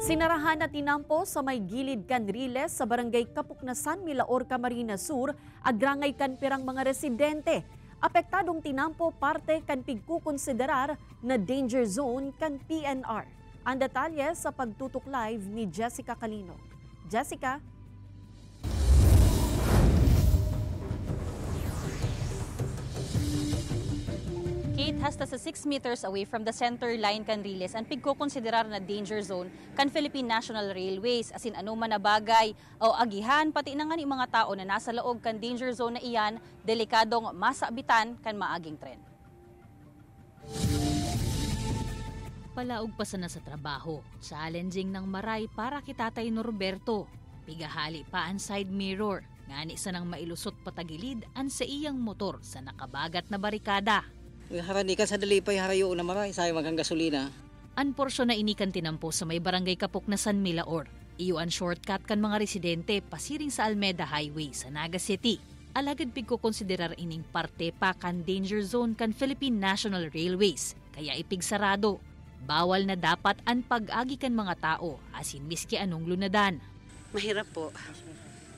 Sinarahan na tinampo sa may gilid Canriles sa barangay Kapuknasan, Milaor, Camarines Sur, agrangay kan pirang mga residente. Apektadong tinampo parte kan pigkukonsiderar na danger zone kan PNR. Ang detalye sa pagtutok live ni Jessica Calino. Jessica? Kate hasta sa 6 meters away from the center line kan Riles and pigko-konsiderar na danger zone kan Philippine National Railways asin ano man na bagay o agihan pati na nga ni mga tao na nasa loob kan danger zone na iyan delikadong masabitan kan maaging tren. Palaog pa sana sa trabaho, challenging ng maray para kitatay Norberto. Pigahali pa ang side mirror, ngani sa nang mailusot patagilid ang sa iyang motor sa nakabagat na barikada. Haranikan sa dalipay harayo na maray, sayang maghang gasolina. An porsyon na inikan tinampo sa may barangay Kapok na San Milaor. Iyo an shortcut kan mga residente pasiring sa Almeda Highway sa Naga City. Alagad pig ko konsiderar ining parte pa kan danger zone kan Philippine National Railways. Kaya ipig sarado. Bawal na dapat an pag-agi kan mga tao asin miski anong lunadan. Mahirap po.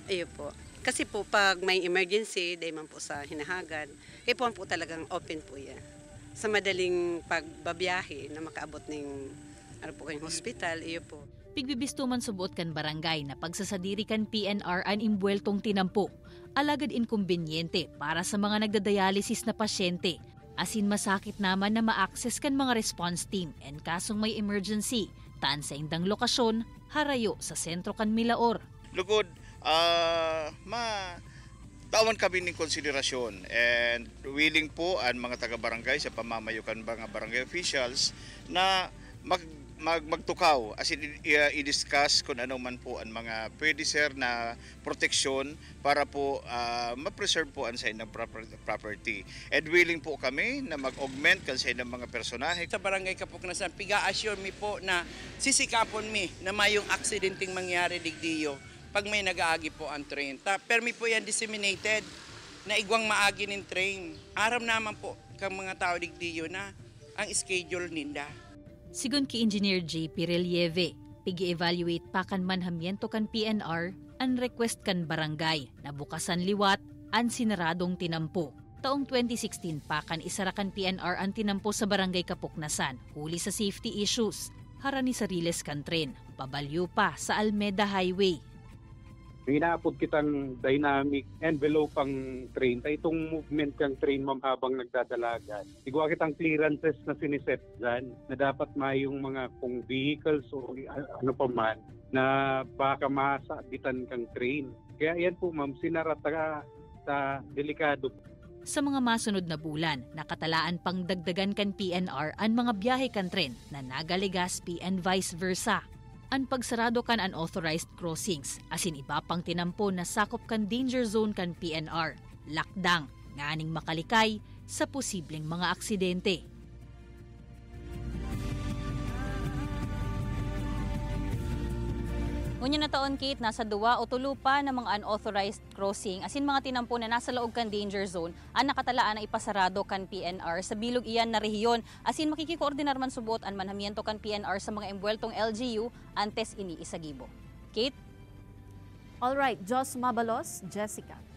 Ayun po. Kasi po pag may emergency, dahil man po sa hinahagan, eh po, po talagang open po yan. Sa madaling pagbabiyahe na makaabot ng ano po kayong hospital, iyo po. Pigbibisto man subuot kan barangay na pagsasadiri kan PNR ang imbueltong tinampo. Alagad inkumbinyente para sa mga nagdadialysis na pasyente. Asin masakit naman na ma-access kan mga response team and kasong may emergency. Taan sa indang lokasyon, harayo sa sentro kan Milaor. lugod ah ma tawan kami ng konsiderasyon and willing po ang mga taga-barangay sa pamamayukan mga barangay officials na mag, mag magtukaw. As in i-discuss kung ano man po ang mga pwede sir na proteksyon para po ah, ma-preserve po ang sa proper- property. And willing po kami na mag-augment kan sa inyong mga personahe. Sa barangay Kapuknasan, piga-assure mi po na sisikapon mi na mayong aksidenteng mangyari digdiyo pag may nag-aagi po ang train. Ta, permi po yan disseminated na igwang maagi ng train. Aram naman po kang mga tao digdiyo na ang schedule ninda. Sigun ki Engineer JP Relieve, pigi-evaluate pa kan manhamiento kan PNR ang request kan barangay na bukasan liwat ang sinaradong tinampo. Taong 2016 pa kan isara kan PNR ang tinampo sa barangay Kapuknasan, huli sa safety issues. Harani sa Riles kan tren, pabalyo pa sa Almeda Highway. Hinaapod kitang dynamic envelope ang train. Itong movement kang train ma'am habang nagdadalagan. Igwa kitang clearances na siniset dyan na dapat mayong mga kung vehicles o ano pa man na baka masabitan kang train. Kaya yan po ma'am, sinarata sa delikado Sa mga masunod na bulan, nakatalaan pang dagdagan kan PNR ang mga biyahe kan tren na Naga-Legazpi and vice versa. Ang pagsarado kan unauthorized crossings, asin iba pang tinampo na sakop kan danger zone kan PNR, lakdang, nganing makalikay sa posibleng mga aksidente. Ngunyan na taon, Kate, nasa duwa o tulo pa ng mga unauthorized crossing, asin mga tinampo na nasa loob kan danger zone, ang nakatalaan na ipasarado kan PNR sa bilog iyan na rehiyon, asin makikikoordinar man subot ang manhamiento kan PNR sa mga embueltong LGU antes ini isagibo. Kate? Alright, Jos Mabalos, Jessica.